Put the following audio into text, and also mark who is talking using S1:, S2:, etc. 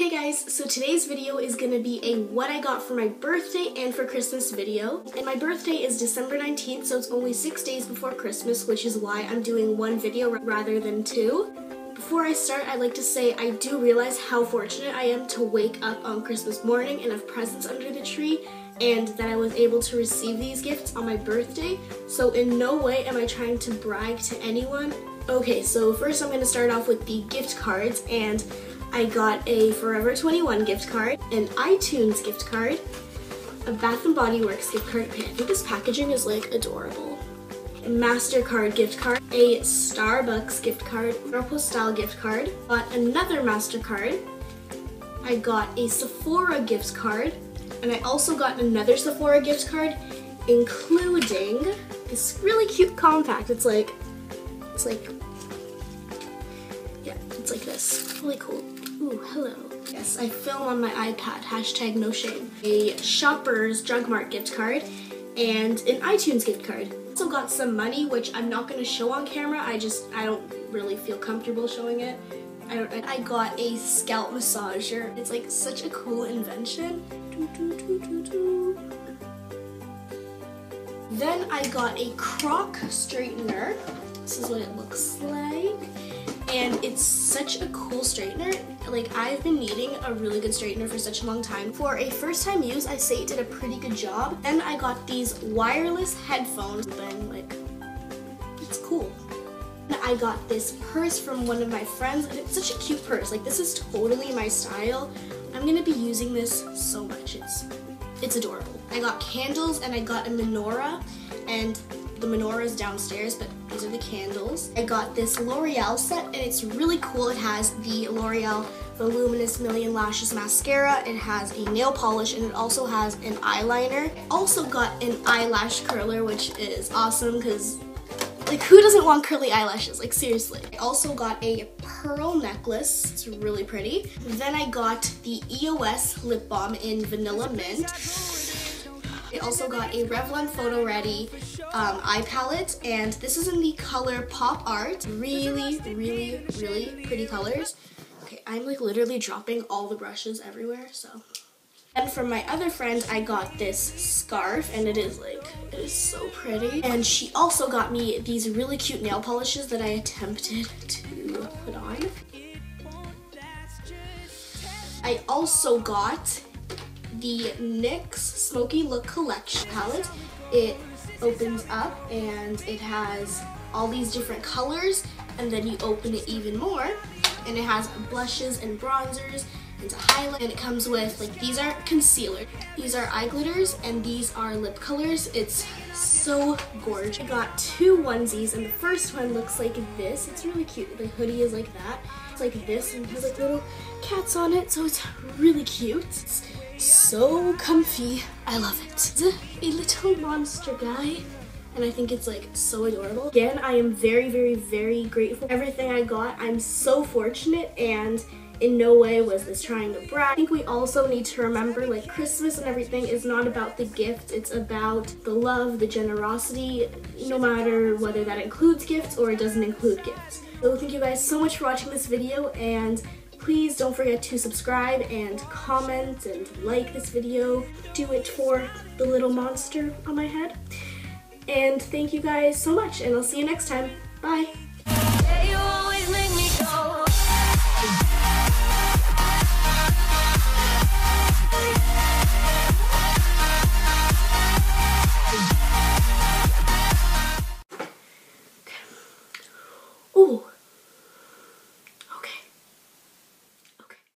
S1: Hey guys, so today's video is going to be a what I got for my birthday and for Christmas video. And my birthday is December 19th, so it's only six days before Christmas, which is why I'm doing one video rather than two. Before I start, I'd like to say I do realize how fortunate I am to wake up on Christmas morning and have presents under the tree and that I was able to receive these gifts on my birthday. So in no way am I trying to brag to anyone. Okay, so first I'm going to start off with the gift cards and I got a Forever 21 gift card, an iTunes gift card, a Bath & Body Works gift card. Okay, I think this packaging is like adorable. A MasterCard gift card, a Starbucks gift card, Aeropostale gift card, got another MasterCard, I got a Sephora gift card, and I also got another Sephora gift card, including this really cute compact. It's like, it's like, yeah, it's like this. Really cool. Ooh, hello. Yes, I film on my iPad, hashtag no shame. A Shoppers Drug Mart gift card and an iTunes gift card. Also got some money, which I'm not gonna show on camera. I just, I don't really feel comfortable showing it. I, don't, I got a scalp massager. It's like such a cool invention. Then I got a croc straightener. This is what it looks like and it's such a cool straightener. Like I've been needing a really good straightener for such a long time. For a first time use, I say it did a pretty good job. Then I got these wireless headphones Then, like, it's cool. I got this purse from one of my friends and it's such a cute purse. Like this is totally my style. I'm gonna be using this so much. It's, it's adorable. I got candles and I got a menorah and the menorah is downstairs, but these are the candles. I got this L'Oreal set, and it's really cool. It has the L'Oreal Voluminous Million Lashes Mascara. It has a nail polish, and it also has an eyeliner. Also got an eyelash curler, which is awesome because like who doesn't want curly eyelashes? Like seriously. I also got a pearl necklace. It's really pretty. Then I got the EOS lip balm in Vanilla Mint. I also got a Revlon Photo Ready um, eye palette, and this is in the color Pop Art. Really, really, really pretty colors. Okay, I'm like literally dropping all the brushes everywhere, so. And from my other friend, I got this scarf, and it is like, it is so pretty. And she also got me these really cute nail polishes that I attempted to put on. I also got the NYX Smoky Look Collection palette. It opens up and it has all these different colors and then you open it even more and it has blushes and bronzers and a highlight and it comes with like these are concealer these are eye glitters and these are lip colors it's so gorgeous I got two onesies and the first one looks like this it's really cute the hoodie is like that it's like this and it has like little cats on it so it's really cute it's so comfy. I love it. It's a little monster guy and I think it's like so adorable. Again, I am very, very, very grateful everything I got. I'm so fortunate and in no way was this trying to brag. I think we also need to remember like Christmas and everything is not about the gift, it's about the love, the generosity, no matter whether that includes gifts or it doesn't include gifts. So thank you guys so much for watching this video and Please don't forget to subscribe and comment and like this video. Do it for the little monster on my head. And thank you guys so much, and I'll see you next time. Bye!